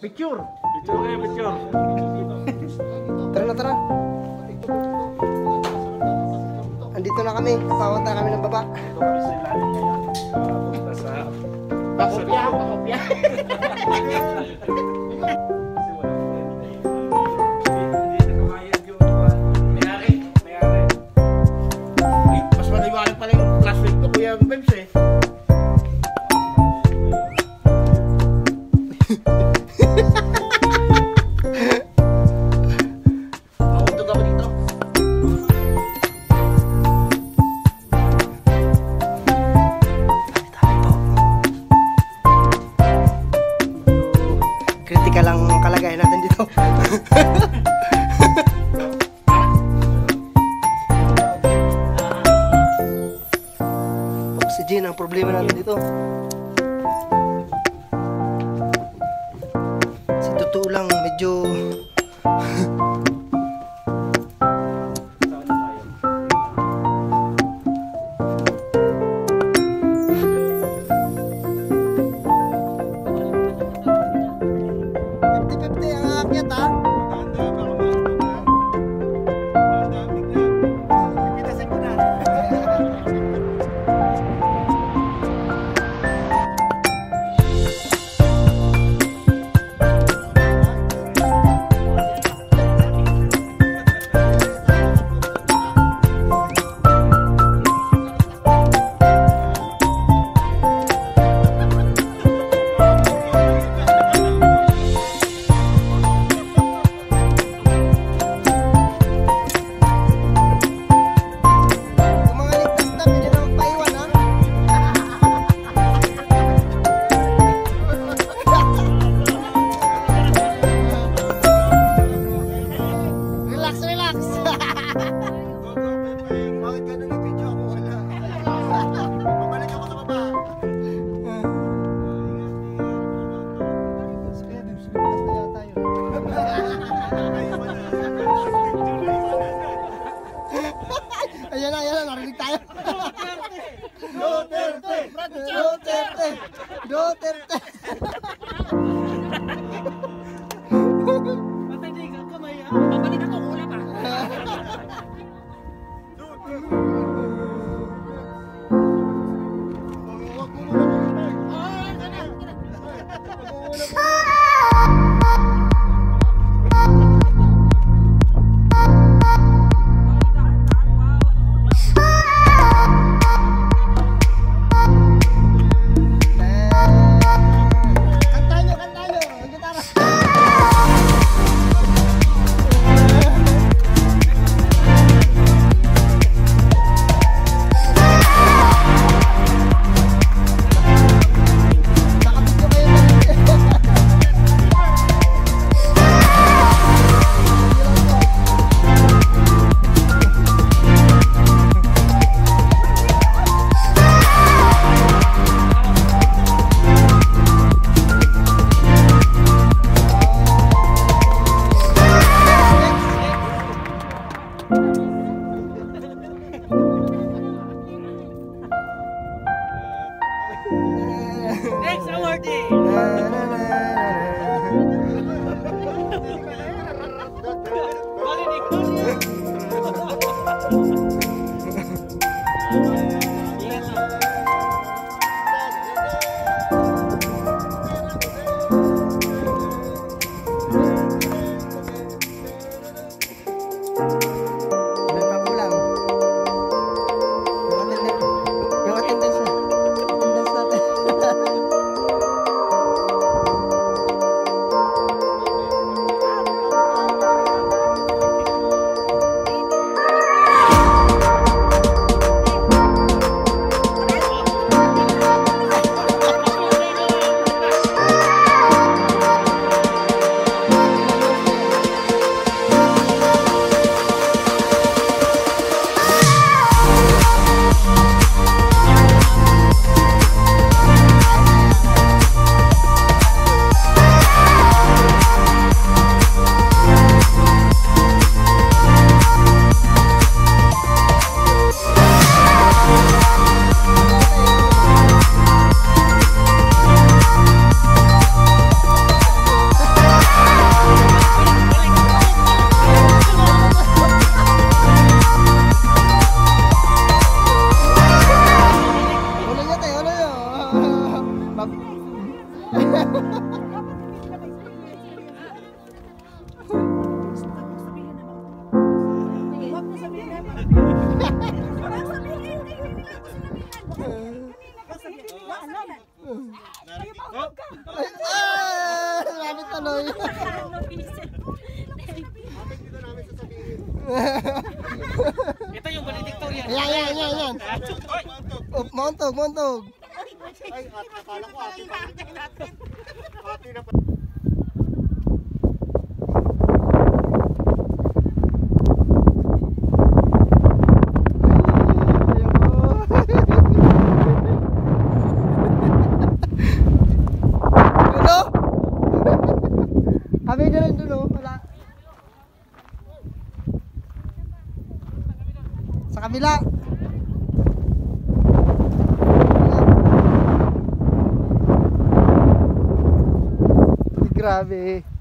Picture. Picture kayo, picture. Tara na, tara. Andito na kami. Papunta kami ng baba. Ito kami sa ilalim ngayon. Ah, Punta sa... Pakopya, pakopya. Mas maliwanag pala yung flashlight ko, Kuya Bebs eh. Oxygen ang problema natin dito. Sa totoo lang, medyo? Fifty-fifty ang aakyat ha. Ayan na, ayan na, narinig tayo. Duterte! Duterte! Duterte! Kantahan X O R D. Lalo tuloy. Ito yung valedictorian. Yan, yan, yan, yan. Oh, montog, montog. Ay, akala ko ate. Ate na pa. Kami na lang dulo, wala. Sa kabila. Grabe.